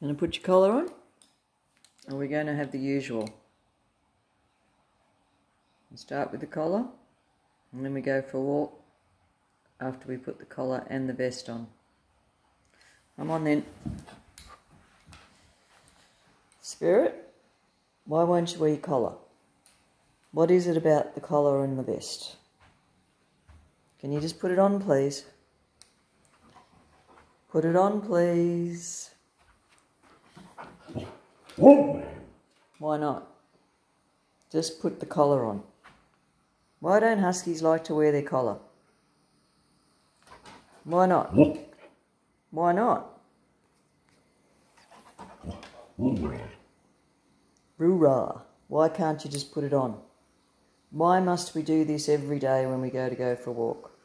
Going to put your collar on? Or are we going to have the usual? We start with the collar, and then we go for a walk after we put the collar and the vest on. Come on then. Spirit, why won't you wear your collar? What is it about the collar and the vest? Can you just put it on, please? Put it on, please. Why not? Just put the collar on. Why don't huskies like to wear their collar? Why not? Why not? Roo-rah. Why can't you just put it on? Why must we do this every day when we go to go for a walk?